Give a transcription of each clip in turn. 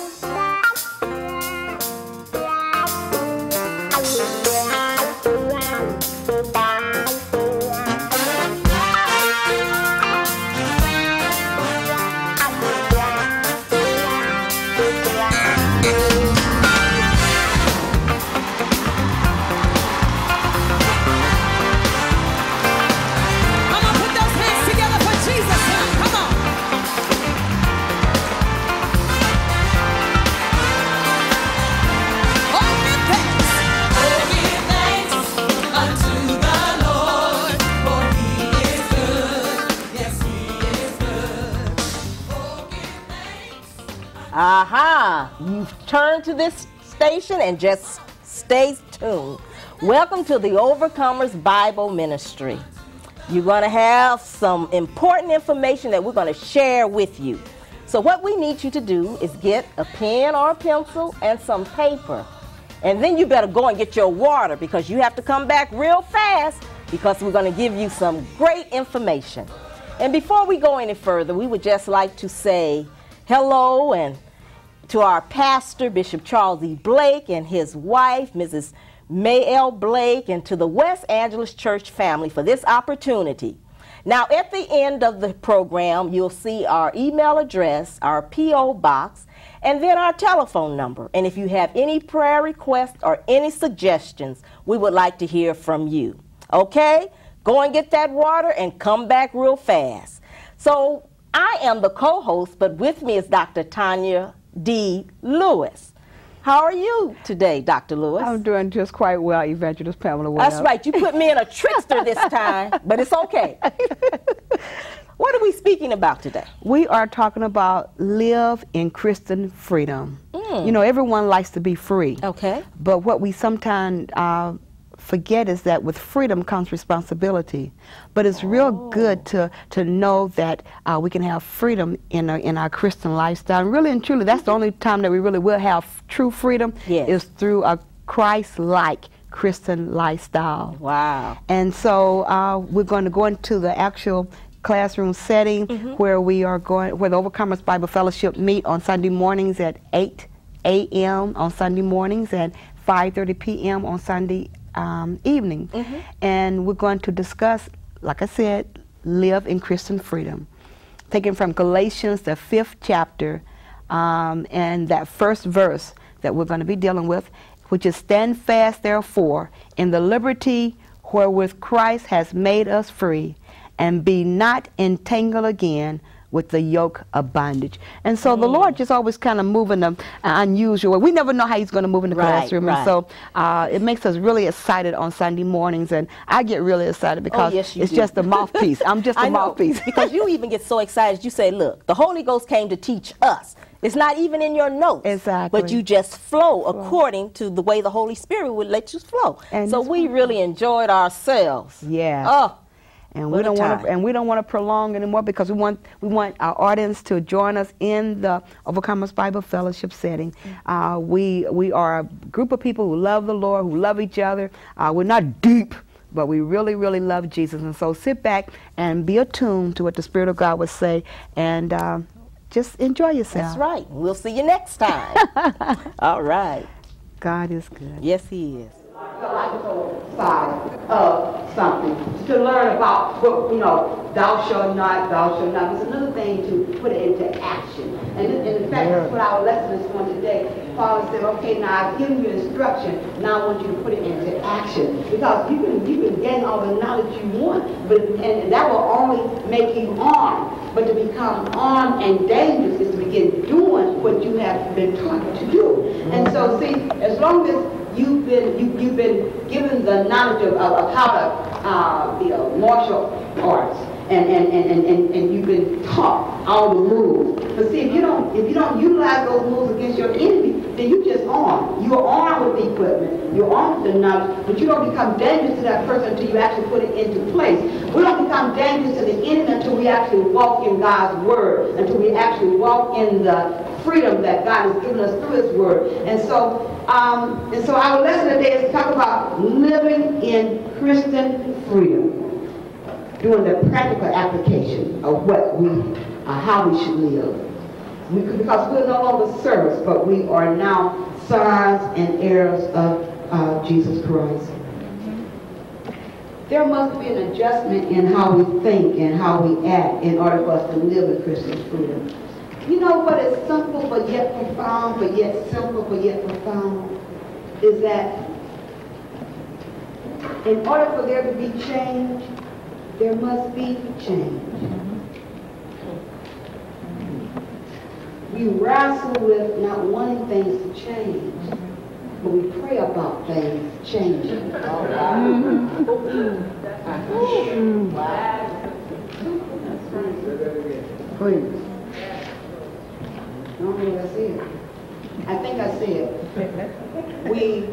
Come Aha! You've turned to this station and just stay tuned. Welcome to the Overcomers Bible Ministry. You're going to have some important information that we're going to share with you. So, what we need you to do is get a pen or a pencil and some paper. And then you better go and get your water because you have to come back real fast because we're going to give you some great information. And before we go any further, we would just like to say hello and to our pastor, Bishop Charles E. Blake, and his wife, Mrs. Mae. Blake, and to the West Angeles Church family for this opportunity. Now, at the end of the program, you'll see our email address, our P.O. box, and then our telephone number. And if you have any prayer requests or any suggestions, we would like to hear from you. Okay? Go and get that water and come back real fast. So, I am the co host, but with me is Dr. Tonya D. Lewis. How are you today, Dr. Lewis? I'm doing just quite well, Evangelist Pamela. That's right. You put me in a trickster this time, but it's okay. what are we speaking about today? We are talking about live in Christian freedom. Mm. You know, everyone likes to be free. Okay. But what we sometimes uh, forget is that with freedom comes responsibility. But it's real good to, to know that uh, we can have freedom in our, in our Christian lifestyle. And really and truly, that's the only time that we really will have true freedom Yes. is through a Christ-like Christian lifestyle. Wow. And so uh, we're going to go into the actual classroom setting where we are going, where the Overcomers Bible Fellowship meet on Sunday mornings at 8 a.m. on Sunday mornings and 5:30 p.m. on Sunday um, evening. And we're going to discuss, like I said, live in Christian freedom, taken from Galatians, the fifth chapter, um, and that first verse that we're going to be dealing with, which is stand fast, therefore, in the liberty wherewith Christ has made us free, and be not entangled again with the yoke of bondage. And so the Lord just always kind of moving them unusual. way. We never know how He's going to move in the Right, classroom, right. and so uh, it makes us really excited on Sunday mornings, and I get really excited because Oh, yes, it's do. just a mouthpiece. I'm just a know, mouthpiece. because you even get so excited. You say, "Look, the Holy Ghost came to teach us." It's not even in your notes. Exactly. But you just flow according to the way the Holy Spirit would let you flow. And so we really enjoyed ourselves. Yeah. Oh, and we don't want to and we don't want to prolong anymore because we want we want our audience to join us in the Overcomers Bible Fellowship setting. Uh, we we are a group of people who love the Lord, who love each other. Uh, we're not deep. But we really, really love Jesus. And so sit back and be attuned to what the Spirit of God would say and uh, just enjoy yourself. that's right. We'll see you next time. All right. God is good. Yes, He is. Psychological side of something. To learn about what you know thou shalt not thou shalt not. It's another thing to put it into action. And, in- and in fact that's what our lesson is on today. Paul said okay now i've given you instruction. Now i want you to put it into action. Because you can you can gain all the knowledge you want but and that will only make you armed. But to become armed and dangerous is to begin doing what you have been taught to do. And so see as long as you've been you, you've been given the knowledge of, of, of how to uh, you know martial arts and and, and, and, and you've been taught all the moves. But see if you don't if you don't utilize those moves against your enemy, then you just armed. You're armed with the equipment, you're armed with the knowledge, but you don't become dangerous to that person until you actually put it into place. We don't become dangerous to the enemy until we actually walk in God's word, until we actually walk in the freedom that God has given us through His Word. And so, um, and so our lesson today is to talk about living in Christian freedom, doing the practical application of what we, uh, how we should live. We, because we're no longer servants, but we are now sons and heirs of uh, Jesus Christ. There must be an adjustment in how we think and how we act in order for us to live in Christian freedom. You know what is simple but yet profound, but yet simple but yet profound? Is that in order for there to be change, there must be change. We wrestle with not wanting things to change, but we pray about things changing. Please. I don't know what I said. I think I said, it. we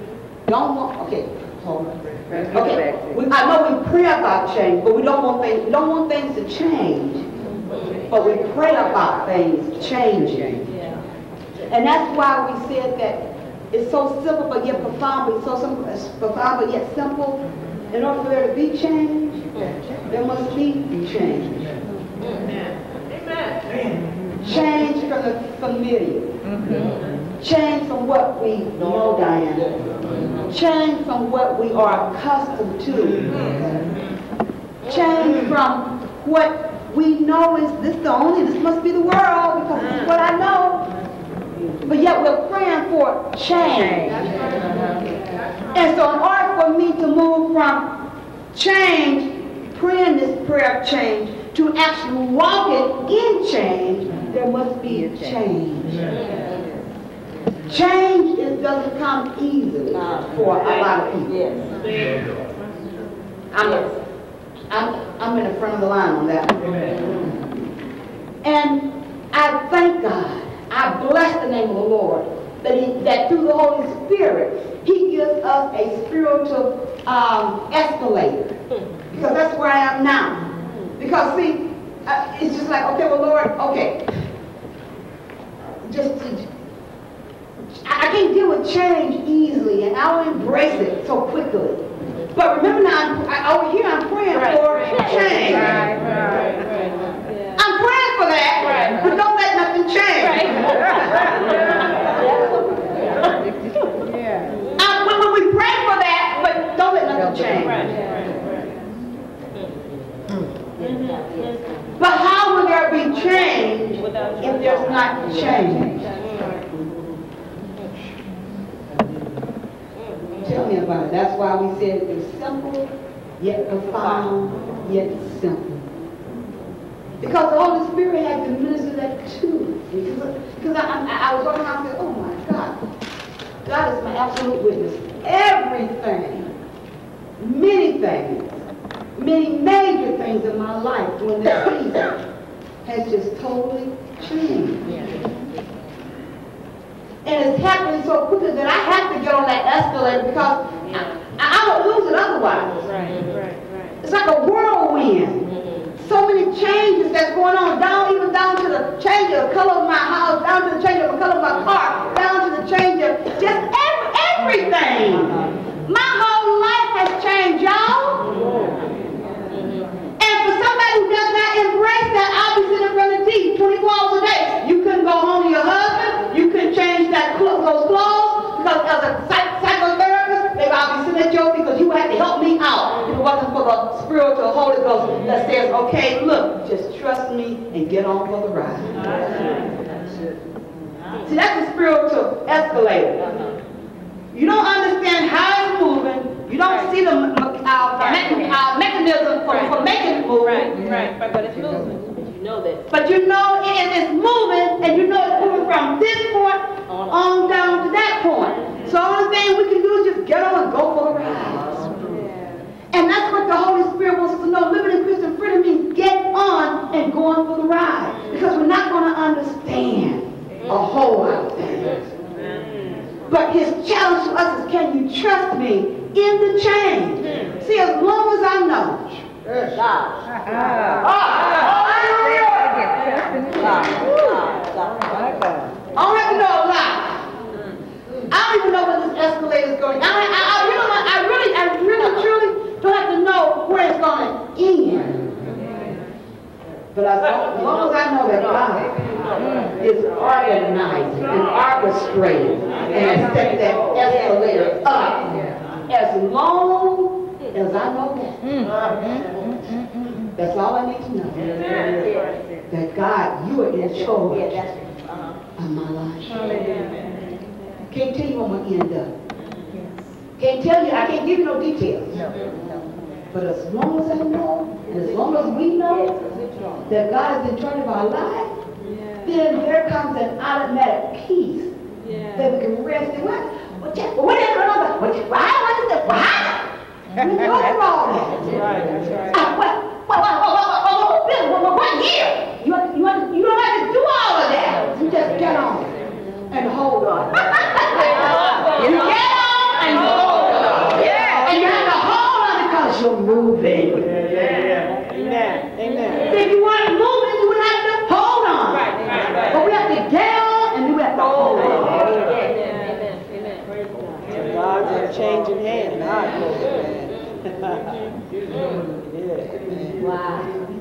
don't want, okay, hold on. Okay, we, I know we pray about change, but we don't want things, we don't want things to change. But we pray about things changing. And that's why we said that it's so simple but yet profound, but so simple, uh, profound but yet simple. In order for there to be change, there must be change. Amen. Change from the familiar. Mm-hmm. Change from what we know, Diana. Change from what we are accustomed to. Change mm-hmm. from what we know is this the only, this must be the world because this is what I know. But yet we're praying for change. And so in order for me to move from change, praying this prayer of change, to actually walking in change, there must be a change. Change is, doesn't come easily for a lot of people. I'm, I'm, I'm in the front of the line on that. And I thank God, I bless the name of the Lord, that, he, that through the Holy Spirit, He gives us a spiritual um, escalator. Because that's where I am now. Because see, uh, it's just like, okay, well, Lord, okay. Just, I I can't deal with change easily, and I don't embrace it so quickly. But remember now, I'm, I, over here I'm praying for change. I'm praying for that, but don't let nothing change. Uh, when, when we pray for that, but don't let nothing change. But how will there be change if there's not change? Tell me about it. That's why we said it's simple, yet profound, yet simple. Because the Holy Spirit had to minister that to me. Because I, I, I was walking around and said, oh my God, God is my absolute witness. Everything, many things, many major things in my life during this season has just totally changed. And it's happening so quickly that I have to get on that escalator because I, I, I would lose it otherwise. It's like a whirlwind. So many changes that's going on, down even down to the change of the color of my house, down to the change of the color of my car, down to the change of just ev- everything. My whole life has changed, y'all. Does not embrace that, the TV 24 hours a day. You couldn't go home to your husband. You couldn't change that clo- those clothes because as a psych- psychotherapist, maybe I'll be sitting at your because you had to help me out. If it wasn't for the spiritual Holy Ghost that says, okay, look, just trust me and get on for the ride. See, that's a spiritual escalator. You don't understand how it's moving. You don't see the, uh, the me- uh, mechanism for, for making it move. Right, but it's moving. You know that. But you know it is moving, and you know it's moving from this point on down to that point. So the only thing we can do is just get on and go for the ride. And that's what the Holy Spirit wants us to know. Living in Christian freedom means get on and going for the ride. Because we're not going to understand a whole lot of things. But his challenge to us is, can you trust me in the change? Hmm. See, as long as I know ah. Ah. I don't have to know a lot. I don't even know where this escalator is going. I, I, I really, I really, I really, truly don't have to know where it's going to end. But as long, as long as I know that God is organizing and orchestrating and set that escalator up, as long as I know that, that's all I need to know. That God, you are in charge of my life. Can't tell you when I'm gonna end up. Can't tell you, I can't give you no details. But as long as I know, and as long as we know that God is in charge of our life, then there comes an automatic peace that we can rest in. What? What? that- What is another? What? Why? What is that? Why? We go through all that. Ah, What? What? What? What? What? What? What? What? What? What year? You you you don't have to do all of that. You just get on and hold on. You get on and hold on. Yeah. And you have to hold on because you're moving. Amen. Amen. If you weren't moving, you would have to hold on. Right, right, right. But we have to get on and we have to hold on. Amen. Amen. God's in a changing hand.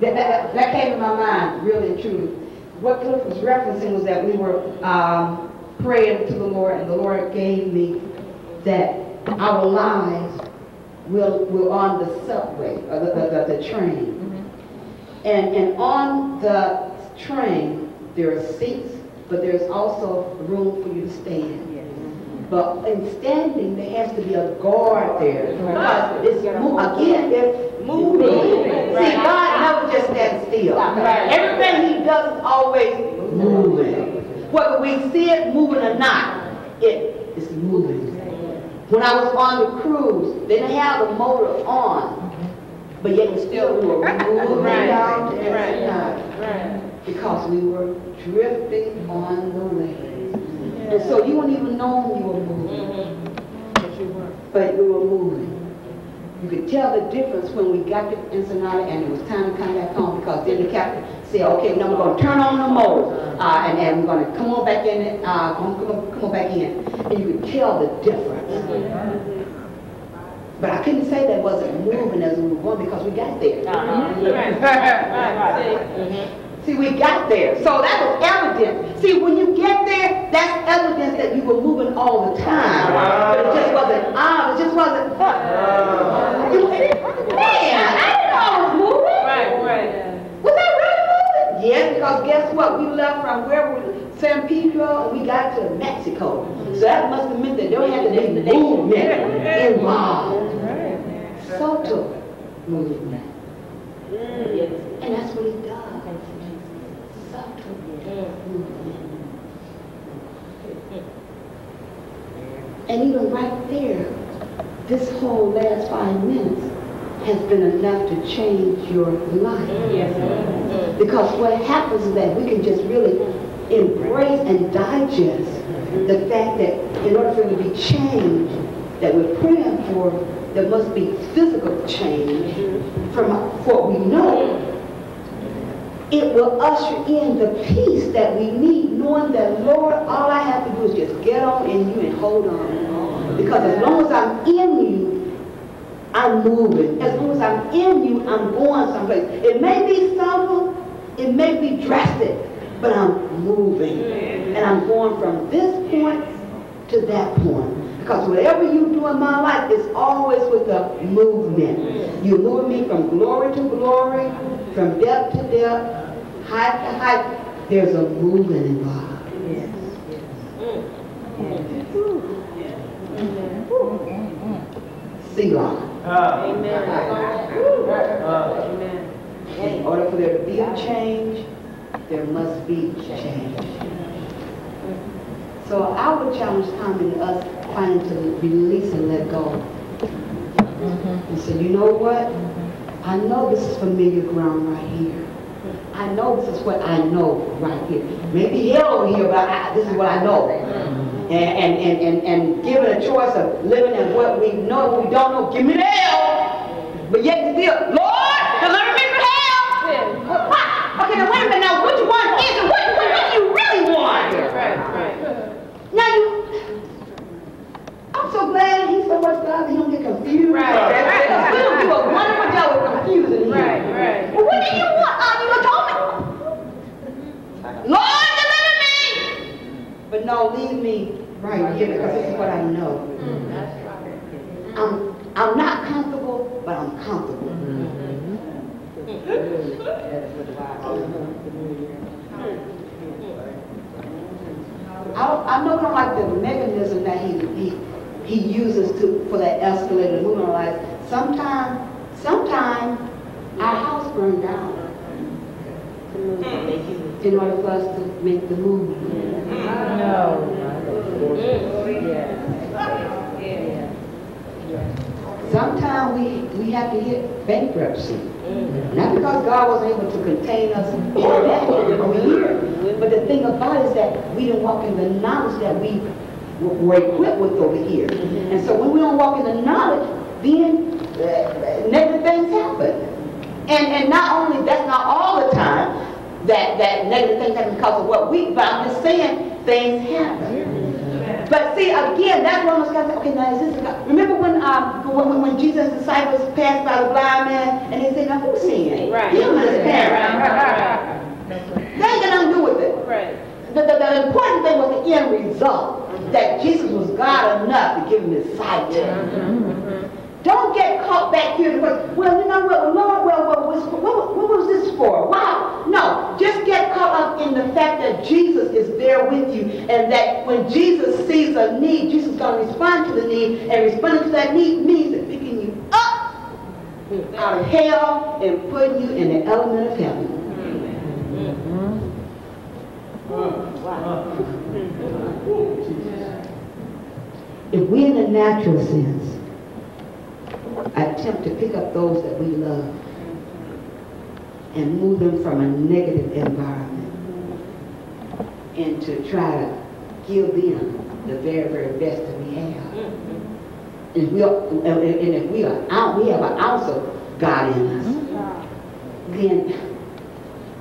That, that, that came to my mind, really and truly. What Cliff was referencing was that we were um, praying to the Lord, and the Lord gave me that our lives will, will on the subway, or the, the, the, the train. And, and on the train, there are seats, but there's also room for you to stand. But in standing, there has to be a guard there. Because it's, again, it's moving. See, God never just stands still. Everything he does is always moving. Whether we see it moving or not, it is moving. When I was on the cruise, they didn't have the motor on, but yet we still were moving Right, down to right, Right. because we were drifting on the waves. And so you wouldn't even know you were moving, mm-hmm. but you were moving. You could tell the difference when we got to Ensenada and it was time to come back home because then the captain said, okay, now we're going to turn on the motor uh, and, and we're going to come on back in, it, uh, come, come, come on back in. And you could tell the difference. But I couldn't say that wasn't moving as we were going because we got there. Right. Right. See, we got there. So that was evident. See, when you get there, that's evidence that you were moving all the time. But it just wasn't on. It just wasn't. You- Man, I didn't know I was moving. Right. Right. Was I really moving? Yes, because guess what? We left from where we San Pedro and we got to Mexico. So that must have meant that there had to be movement involved. Subtle movement. And that's what he does. Subtle movement. And even right there, this whole last five minutes has been enough to change your life. Because what happens is that we can just really embrace and digest the fact that in order for it to be changed that we're praying for, there must be physical change from what we know. It will usher in the peace that we need, knowing that, Lord, all I have to do is just get on in you and hold on. Because as long as I'm in you, I'm moving. As long as I'm in you, I'm going someplace. It may be subtle, it may be drastic, but I'm moving. And I'm going from this point to that point. Because whatever you do in my life is always with a movement. You're moving me from glory to glory, from depth to depth, height to height. There's a movement involved. Selah. In order for there to be a change, there must be change. So I would challenge Tommy and us finding to release and let go. Mm-hmm. And say, you know what? I know this is familiar ground right here. I know this is what I know right here. Maybe hell over here, but I, ah, this is what I know. Mm-hmm. And, and, and, and, and given a choice of living in what we know and we don't know, give me the hell. But yet still, much God he don't get confused. Right. right. right. We don't do a wonderful job of confusing him. Right, right. Well, what do you want? You. Lord, deliver me. But no, leave me right here because this is what I know. Mm-hmm. I'm, I'm not comfortable, but I'm comfortable. Mm -hmm. I, I know I don't like the mechanism that he he, uses to, for that escalator to move on like, sometime, sometime our house burned down in order for us to make the move. No. Sometimes we, we have to hit bankruptcy. Not because God wasn't able to contain us over here, but the thing about it is that we didn't walk in the knowledge that we were equipped with over here. And so when we don't walk in the knowledge, then uh, negative things happen. And and not only that's not all the time that that negative things happen because of what we, but I'm just saying things happen. But see, again, that's one of those guys, okay, now is this, a God? remember when, um, when, when Jesus' disciples passed by the blind man, and they said, now who's seeing? Right. Him and his parents. Right. They ain't got nothing to do with it. Right. The, the, the important thing was the end result, that Jesus was God enough to give him his sight. Mm-hmm. Mm-hmm. Don't get caught back here. Well, well, you know what, Lord, well, well was, what, what was this for? Wow. No, just get caught up in the fact that Jesus is there with you and that when Jesus sees a need, Jesus is going to respond to the need and responding to that need means that picking you up out of hell and putting you in the element of heaven. Mm-hmm. If we in the natural sense attempt to pick up those that we love and move them from a negative environment and to try to give them the very, very best that we have. Mm-hmm. If we are, and and if we are out, we have an ounce of God in us, mm-hmm. then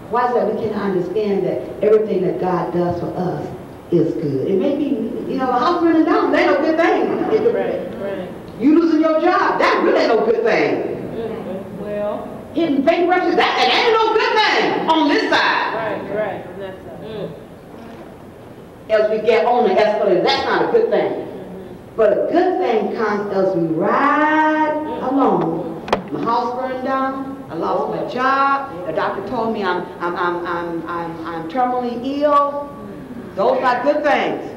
why is that we can understand that everything that God does for us is good? It may be, you know, a house burning down, that ain't no good thing. Right. Right. You losing your job, that really ain't no good thing. Mhm. Well. Hitting bankruptcy, that, that ain't no good thing on this side. Right. Right. And that's uh, As we get on the escalator, that's not a good thing. But a good thing comes as we ride along. My house burned down, I lost my job, the doctor told me I'm, I'm, I'm, I'm, I'm, I'm terminally ill. Those are good things.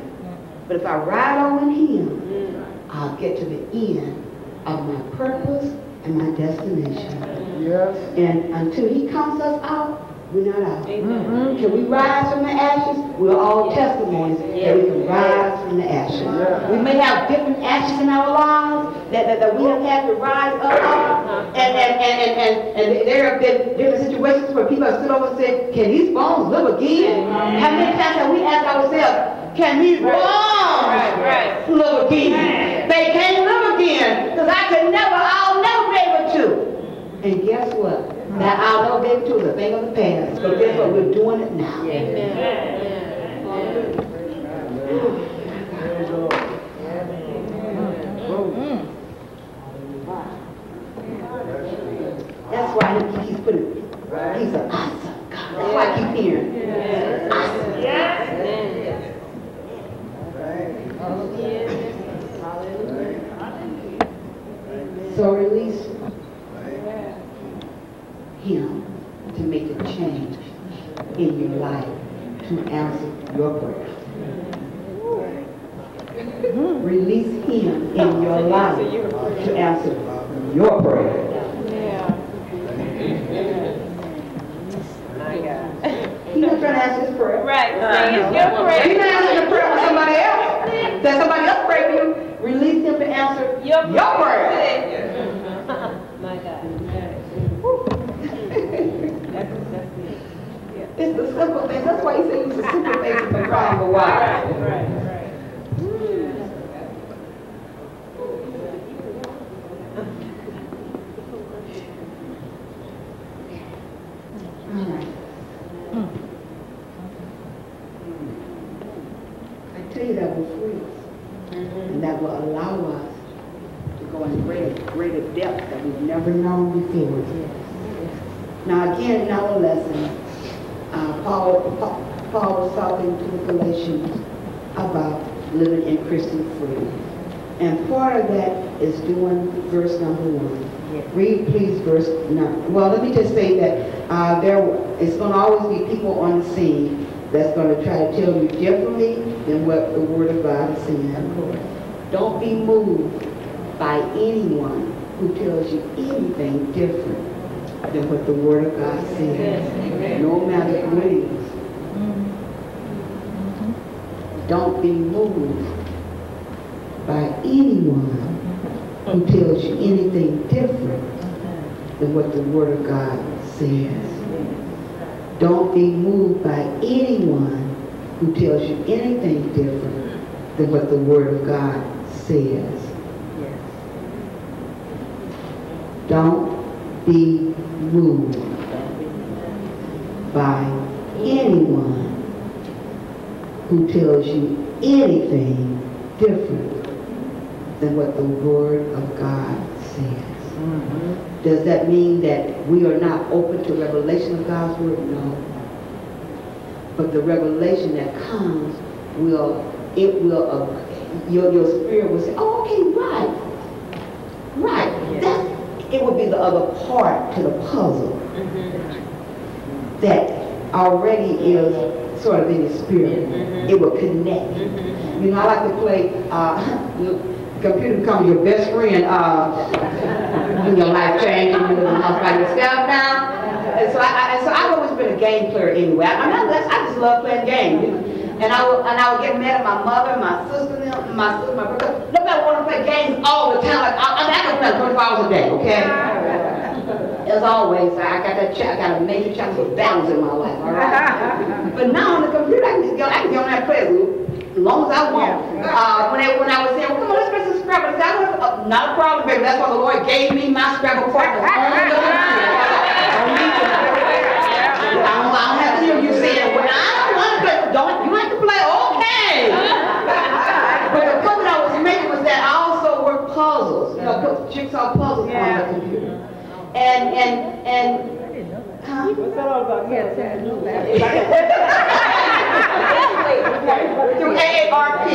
But if I ride on in Him, I'll get to the end of my purpose and my destination. Yes. And until He counts us out, we're not out. Amen. Mm-hmm. Can we rise from the ashes? We're all testimonies that we can rise from the ashes. Yeah. We may have different ashes in our lives that, that, that we have had to rise up of. Uh-huh. And, and, and, and, and, and there have been different situations where people have stood over and said, can these bones live again? How many times have we asked ourselves, can these bones Right, right. live again? They can't live again because I could never, I'll never be able to. And guess what? That I'll never be able to is a thing of the past. But guess what? We're doing it now. Amen. Amen. That's why he, he's putting, he's an awesome God. That's why I keep hearing. Awesome. So release him to make a change in your life to answer your prayer. Release him in your life to answer your prayer. He's not trying to answer his prayer. Right. See, it's your He's prayer. not answering the prayer for somebody else. That somebody else pray for you. Release him to answer Your your prayer. My God. It's the simple things. That's why he said use the simple things the wise. Right. Right. Alright. I tell you that will free us. And that will allow us to go in greater, greater depth that we've never known before. Now again, in our lesson, uh, Paul, Paul was talking to the Galatians about living in Christian freedom. And part of that is doing verse number one. Read please verse number, well, let me just say that uh, there is going to always be people on the scene that's going to try to tell you differently than what the Word of God is saying. Don't be moved by anyone who tells you anything different Mm-hmm. Mm-hmm. than what the Word of God says, no matter who it is. Don't be moved by anyone who tells you anything different than what the Word of God says. Don't be moved by anyone who tells you anything different than what the Word of God says. Don't be moved by anyone who tells you anything different than what the Word of God says. Mm-hmm. Does that mean that we are not open to revelation of God's Word? No. But the revelation that comes will, it will, your, your spirit will say, oh, okay, right. Right. That, it would be the other part to the puzzle that already is sort of in your spirit. It will connect. You know, I like to play, uh, the computer becomes your best friend, uh, when your life changes, you know, by yourself now. And so I, I, and so I've always been a game player anyway. I, I, I just love playing games. And I would, and I would get mad at my mother, my sister, my sister, my brother. Nobody want to play games all the time. Like, I, I, mean, I can play 24 hours a day, okay? As always, I got that check, I got a major challenge of balance in my life, all right? but now on the computer, I can just go, I can get on that play as long as I want. Uh, when, they, when I was saying, well, come on, let's play some Scrabble, I said, I don't- uh, not a problem, baby. That's why the Lord gave me my Scrabble partner. I don't, I have to hear you saying, well, I don't want to play. Don't, you have to play, okay. But the point that I was making was that I also work puzzles, you know, put jigsaw puzzles on the computer. And, and, and, huh? What's that all about? through AARP.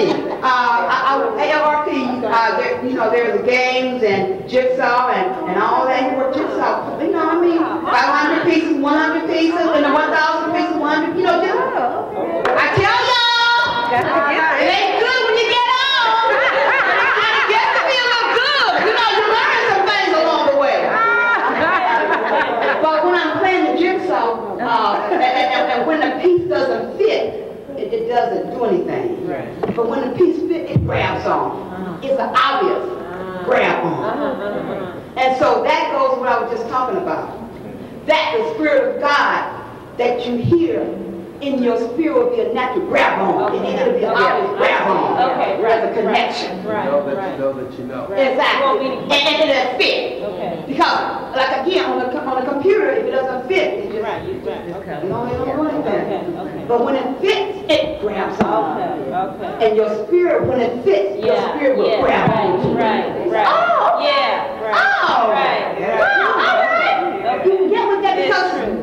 Uh, I, I, AARP, uh, there, you know, there's games and jigsaw and, and all that. You work jigsaw, you know what I mean? 500 pieces, 100 pieces, and the 1,000 pieces, 100, you know, just, I tell y'all, it ain't good when you get old. It gets to be a little good. You know, you learn some things along the way. But when I'm playing the jigsaw, uh, and, and, and when the piece doesn't fit, it, it doesn't do anything. But when the piece fits, it grabs on. Uh-huh. It's an obvious uh-huh. grab on. Uh-huh. And so that goes what I was just talking about. That the Spirit of God that you hear in your spirit will be a natural grab on. It it'll be an obvious grab on. Okay, There's a connection. Right, Know that you know that you know. Exactly. And, and it'll fit. Okay. Because, like again, on the, on the computer, if it doesn't fit, it just, Right, you, right, okay. you know, it don't do anything. Okay, okay. But when it fits, it grabs on. Okay, okay. And your spirit, when it fits, your spirit will yeah, grab right, on. right, oh, right. Oh. Yeah, right. Oh, Right, Yeah. right. Oh, all right. You can get with that It's because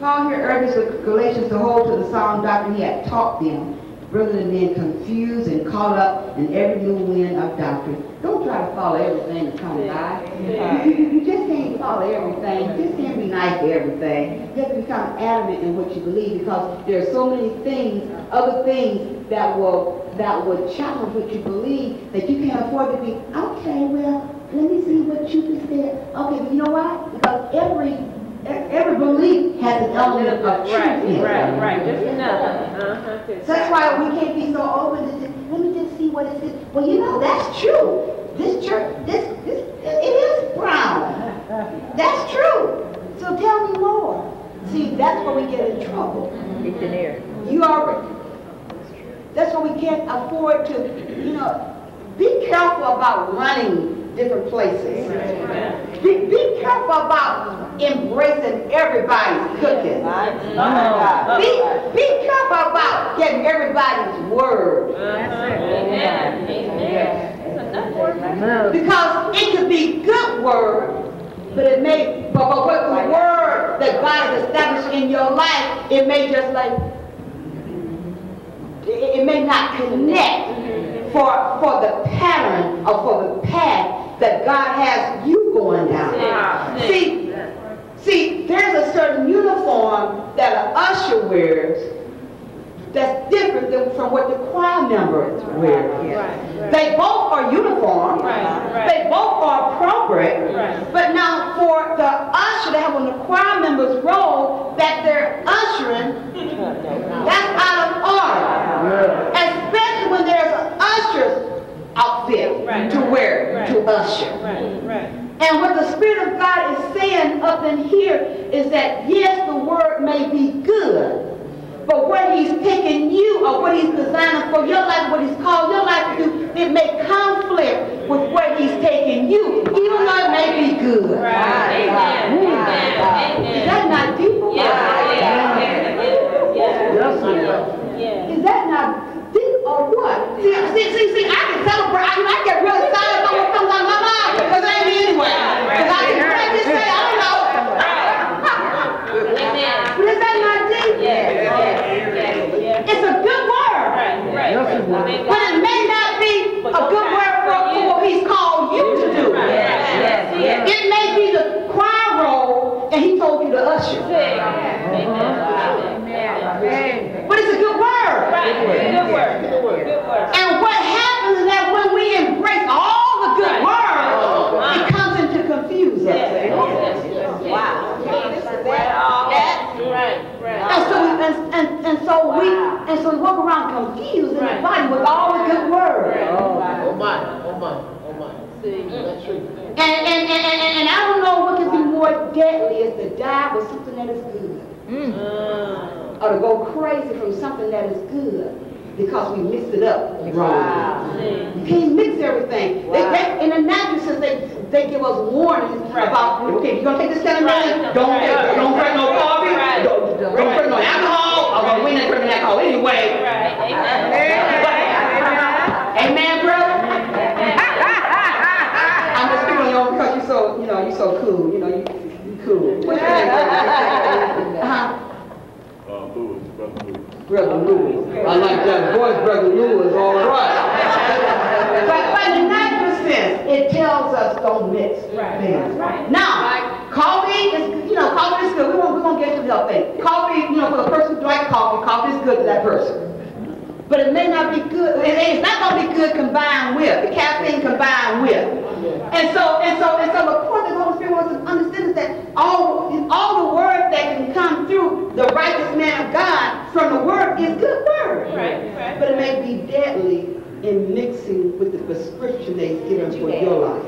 Paul here urges the Galatians to hold to the sound doctrine he had taught them, rather than being confused and caught up in every new wind of doctrine. Don't try to follow everything that comes by. You, you- you just can't follow everything. You just can't be nice to everything. You have to become adamant in what you believe because there are so many things, other things that will that will challenge what you believe that you can't afford to be. Okay, well, let me see what you just said. Okay, but you know why? Because every every belief has an element of truth Right, in it. right, right, just enough. Uh-huh. So that's why we can't be so open to just, let me just see what it is. Well, you know, that's true. This church, this, this, it is brown. That's true. So tell me more. See, that's where we get in trouble. You already, that's why we can't afford to, you know, be careful about running different places. Be, be careful about embracing everybody's cooking. Be, be careful about getting everybody's word. Because it could be good word, but it may, but, but what the word that God has established in your life, it may just like, it, it may not connect for, for the pattern or for the path that God has you going down. See, see, there's a certain uniform that an usher wears that's different than from what the choir members wear. They both are uniform. They both are appropriate. But now for the usher to have on the choir members' role that they're ushering, that's out of order. Especially when there's outfit to wear to usher. And what the Spirit of God is saying up in here is that yes, the word may be good, but what he's taking you or what he's designing for your life, what he's called your life to do, it may conflict with what he's taking you, even though it may be good. Is that not deep? Is that not deep or what? See, see, see, see I celebrate. I, I get real excited about what comes out of my mouth because it ain't me anyway. Because I can I just say, I don't know. But is that not deep? It's a good word. But it may not be a good word for, for what he's called you to do. It may be the choir role and he told you to usher. But it's a good word. And what happens is that when we embrace all the good words, it comes into confuse us. And so, we, and, and, and so we, and so we walk around confused in the body with all the good words. Oh, oh my, oh my, oh my. That's true. And, and, and, and, and I don't know what could be more deadly is to die with something that is good. Mm. Uh. Or to go crazy from something that is good because we mixed it up. Wrong. You can't mix everything. They, they, in the natural sense, they, they give us warnings about, okay, you're going to take this kind of medicine, don't, take- don't drink no coffee, don't, don't drink no alcohol, although we ain't drinking alcohol anyway. Amen, brother? I'm just picking on you because you're so, you know, you're so cool. You know, you, you cool. What's your name, brother? Uh-huh. Uh, Lewis, brother Lewis. Brother Lewis. I like that voice, Brother Lewis, all right. But, but in natural sense, it tells us don't mix things. Now, coffee is, you know, coffee is good. We won't, we won't get into the other thing. Coffee, you know, for the person who drinks coffee, coffee is good to that person. But it may not be good, it- it's not gonna be good combined with, the caffeine combined with. And so, and so, and so the point that the Holy Spirit wants to understand is that all, all the word that can come through the righteous man of God from the word is good word. But it may be deadly in mixing with the prescription they've given for your life.